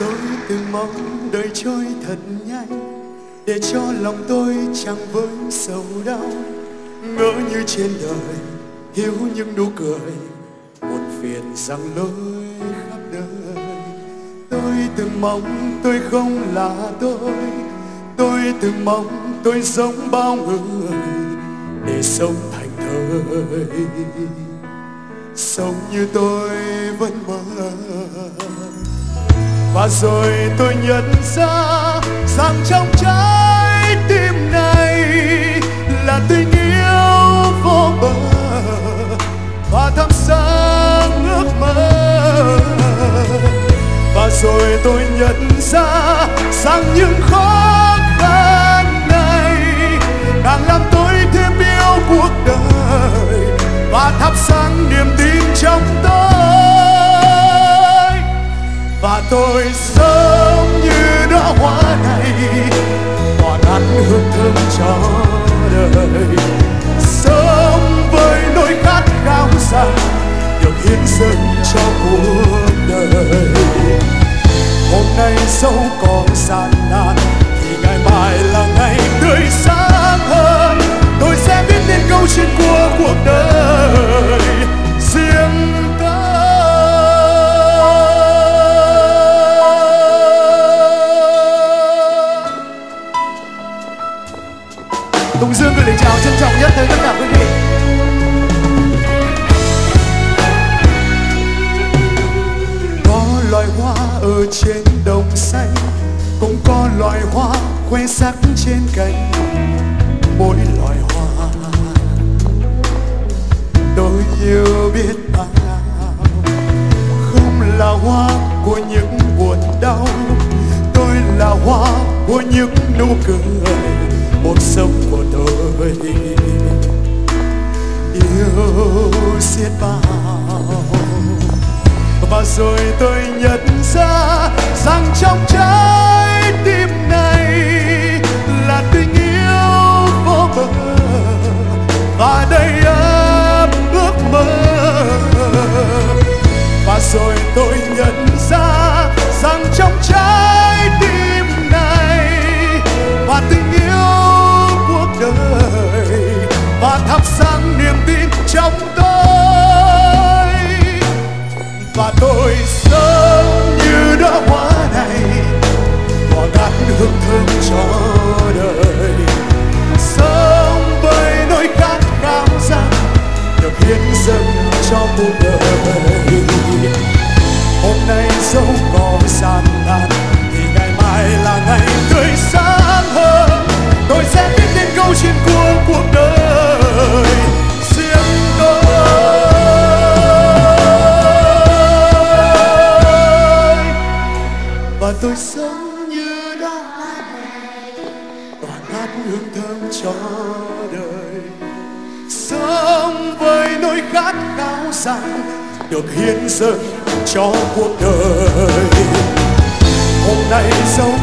tôi từng mong đời trôi thật nhanh, để cho lòng tôi chẳng với sầu đau. Ngỡ như trên đời thiếu những nụ cười một phiền rằng lối khắp đời. Tôi từng mong tôi không là tôi tôi từng mong tôi giống bao người, để sống thành thời. Sống như tôi vẫn mơ và rồi tôi nhận ra rằng trong trái tim này là tình yêu vô bờ và thắp sáng ước mơ. Và rồi tôi nhận ra rằng những khó khăn này càng làm tôi thêm yêu cuộc đời và thắp sáng niềm tin trong tôi và tôi sống như đóa hoa này tỏa ngát hương thơm cho đời. Sống với nỗi khát khao rằng được hiến dâng cho cuộc đời. Hôm nay dẫu còn gian nan, thì ngày mai là ngày tươi sáng hơn. Tôi sẽ viết nên câu chuyện của cuộc đời. Loài hoa khoe sắc trên cành. Mỗi loài hoa tôi yêu biết bao. Không là hoa của những buồn đau, tôi là hoa của những nụ cười cuộc sống của tôi yêu xiết bao và rồi tôi nhận ra rằng trong được hiến dâng cho cuộc đời. Hôm nay dẫu có gian nan, thì ngày mai là ngày tươi sáng hơn. Tôi sẽ viết nên câu chuyện của cuộc đời. Riêng tôi và tôi sống như đã hoa này tỏa ngát hương thơm cho đời sống với nỗi khát khao rằng được hiến dâng cho cuộc đời. Hôm nay sống